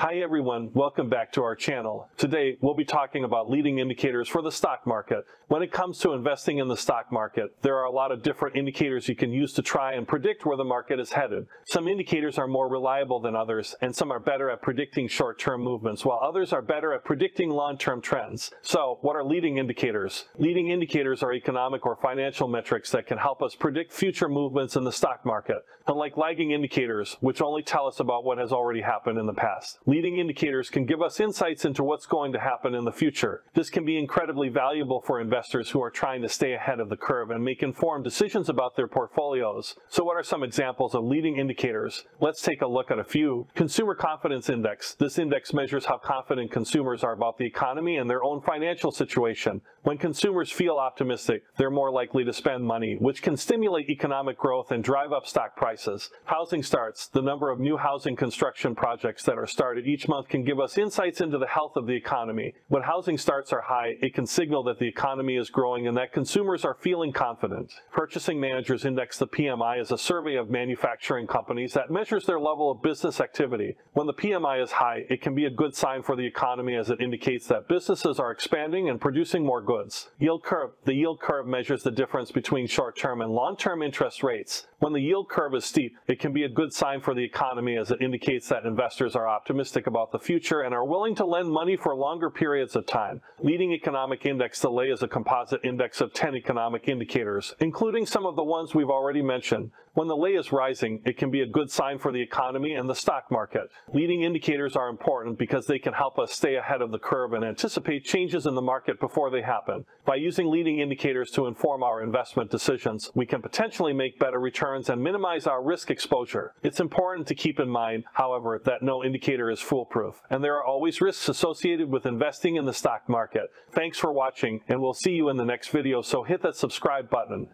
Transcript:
Hi everyone, welcome back to our channel. Today we'll be talking about leading indicators for the stock market. When it comes to investing in the stock market, there are a lot of different indicators you can use to try and predict where the market is headed. Some indicators are more reliable than others, and some are better at predicting short-term movements, while others are better at predicting long-term trends. So, what are leading indicators? Leading indicators are economic or financial metrics that can help us predict future movements in the stock market, unlike lagging indicators, which only tell us about what has already happened in the past. Leading indicators can give us insights into what's going to happen in the future. This can be incredibly valuable for investors who are trying to stay ahead of the curve and make informed decisions about their portfolios. So what are some examples of leading indicators? Let's take a look at a few. Consumer Confidence Index. This index measures how confident consumers are about the economy and their own financial situation. When consumers feel optimistic, they're more likely to spend money, which can stimulate economic growth and drive up stock prices. Housing starts, the number of new housing construction projects that are started each month can give us insights into the health of the economy. When housing starts are high, it can signal that the economy is growing and that consumers are feeling confident. Purchasing Managers Index the PMI is a survey of manufacturing companies that measures their level of business activity. When the PMI is high, it can be a good sign for the economy as it indicates that businesses are expanding and producing more goods. Yield curve. The yield curve measures the difference between short-term and long-term interest rates. When the yield curve is steep, it can be a good sign for the economy as it indicates that investors are optimistic about the future and are willing to lend money for longer periods of time. Leading economic index the LEI is a composite index of 10 economic indicators, including some of the ones we've already mentioned. When the LEI is rising, it can be a good sign for the economy and the stock market. Leading indicators are important because they can help us stay ahead of the curve and anticipate changes in the market before they happen. By using leading indicators to inform our investment decisions, we can potentially make better returns and minimize our risk exposure. It's important to keep in mind, however, that no indicator is foolproof, and there are always risks associated with investing in the stock market. Thanks for watching, and we'll see you in the next video, so hit that subscribe button.